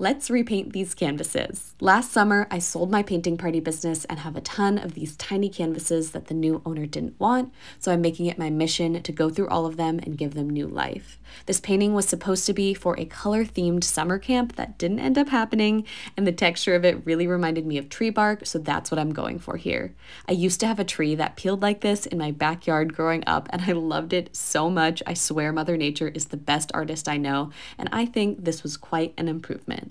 Let's repaint these canvases. Last summer, I sold my painting party business and have a ton of these tiny canvases that the new owner didn't want, so I'm making it my mission to go through all of them and give them new life. This painting was supposed to be for a color themed summer camp that didn't end up happening, and the texture of it really reminded me of tree bark, so that's what I'm going for here. I used to have a tree that peeled like this in my backyard growing up, and I loved it so much. I swear Mother Nature is the best artist I know, and I think this was quite an improvement.